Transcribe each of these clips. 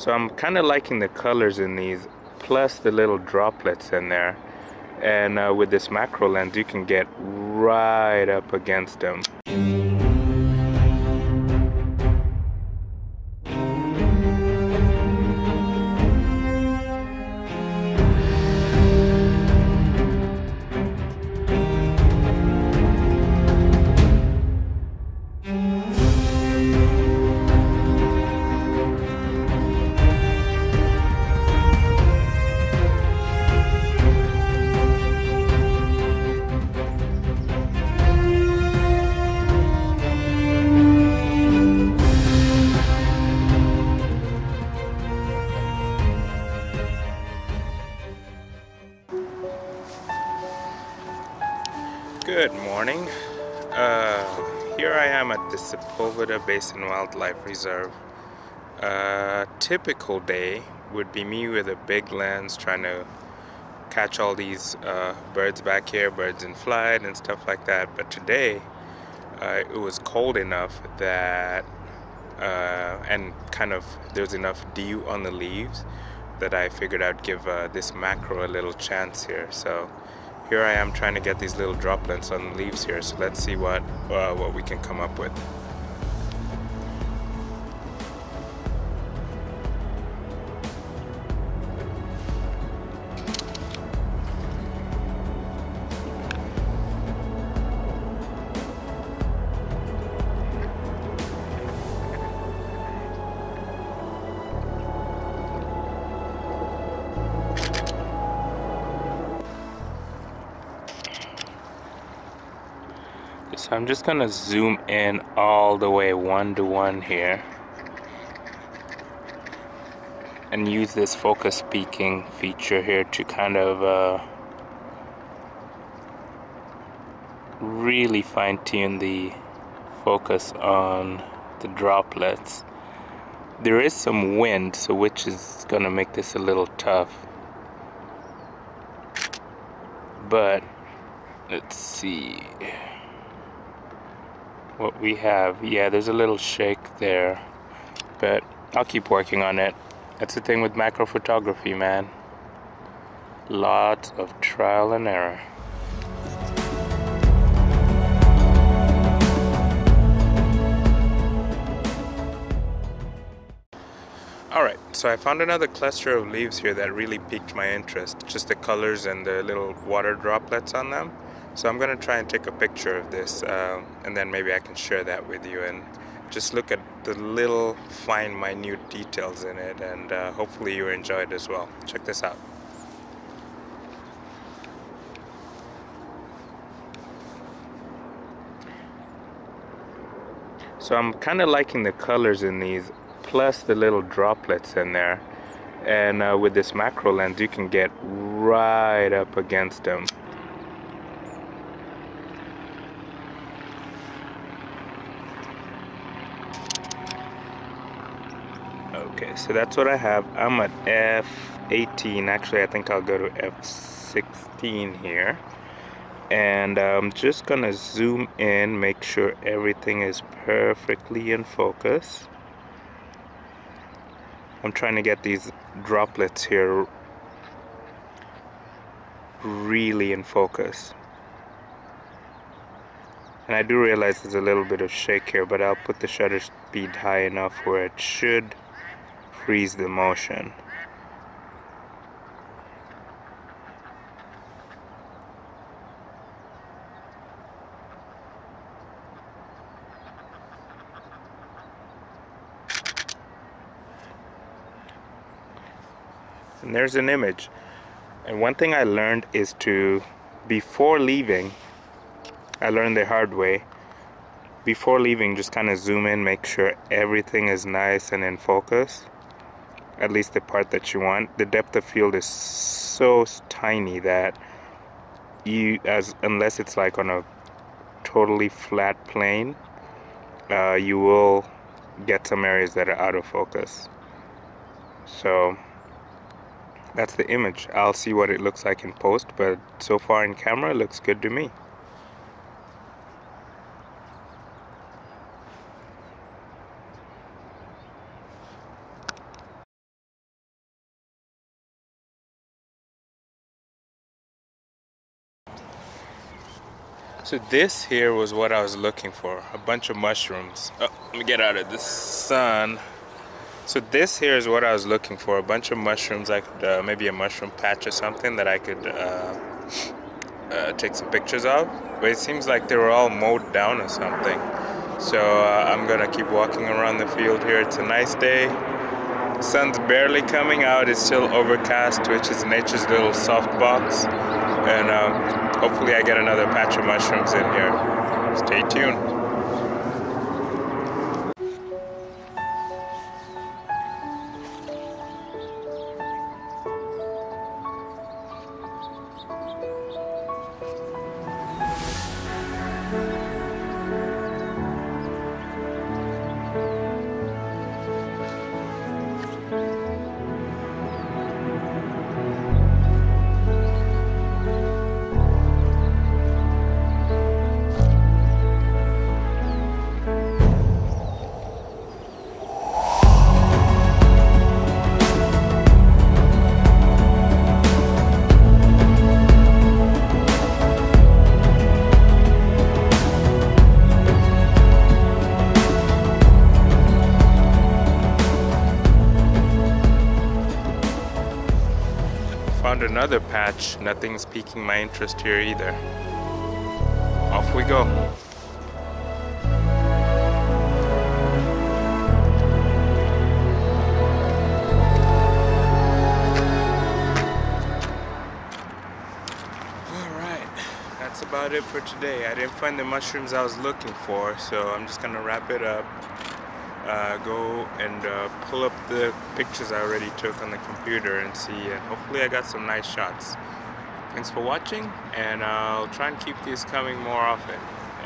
So I'm kind of liking the colors in these, plus the little droplets in there. And uh, with this macro lens, you can get right up against them. Good morning. Uh, here I am at the Sepulveda Basin Wildlife Reserve. A uh, typical day would be me with a big lens trying to catch all these uh, birds back here, birds in flight and stuff like that. But today uh, it was cold enough that uh, and kind of there's enough dew on the leaves that I figured I'd give this macro a little chance here. So here I am trying to get these little droplets on the leaves here so let's see what uh, what we can come up with So I'm just gonna zoom in all the way one to one here and use this focus peaking feature here to kind of uh, really fine tune the focus on the droplets. There is some wind so which is gonna make this a little tough but let's see what we have. Yeah, there's a little shake there, but I'll keep working on it. That's the thing with macro photography, man. Lots of trial and error. Alright, so I found another cluster of leaves here that really piqued my interest. Just the colors and the little water droplets on them. So I'm going to try and take a picture of this uh, and then maybe I can share that with you and just look at the little fine minute details in it and uh, hopefully you enjoy it as well. Check this out. So I'm kind of liking the colors in these plus the little droplets in there and uh, with this macro lens you can get right up against them so that's what I have. I'm at F18. Actually, I think I'll go to F16 here. And I'm just gonna zoom in, make sure everything is perfectly in focus. I'm trying to get these droplets here really in focus. And I do realize there's a little bit of shake here, but I'll put the shutter speed high enough where it should freeze the motion. And there's an image. And one thing I learned is to, before leaving, I learned the hard way, before leaving just kind of zoom in, make sure everything is nice and in focus at least the part that you want. The depth of field is so tiny that you as unless it's like on a totally flat plane uh, you will get some areas that are out of focus. So that's the image. I'll see what it looks like in post but so far in camera looks good to me So this here was what I was looking for, a bunch of mushrooms. Oh, let me get out of the sun. So this here is what I was looking for, a bunch of mushrooms, like uh, maybe a mushroom patch or something that I could uh, uh, take some pictures of. But it seems like they were all mowed down or something. So uh, I'm gonna keep walking around the field here. It's a nice day. Sun's barely coming out, it's still overcast, which is nature's little soft box. And um, hopefully I get another patch of mushrooms in here. Stay tuned. Found another patch. Nothing's piquing my interest here either. Off we go. About it for today. I didn't find the mushrooms I was looking for, so I'm just gonna wrap it up uh, go and uh, pull up the pictures I already took on the computer and see and hopefully I got some nice shots. Thanks for watching and I'll try and keep these coming more often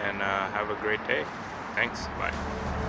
and uh, have a great day. Thanks, bye.